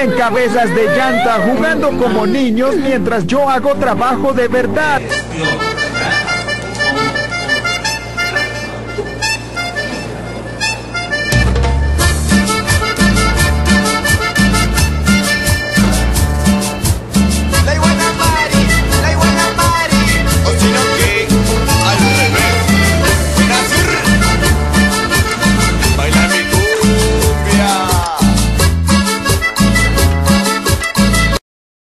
Miren cabezas de llanta jugando como niños mientras yo hago trabajo de verdad.